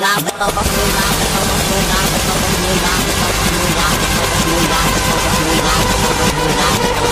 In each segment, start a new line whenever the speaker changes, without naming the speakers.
Thank you.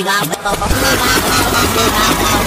we got, we got, we got, we got, we got.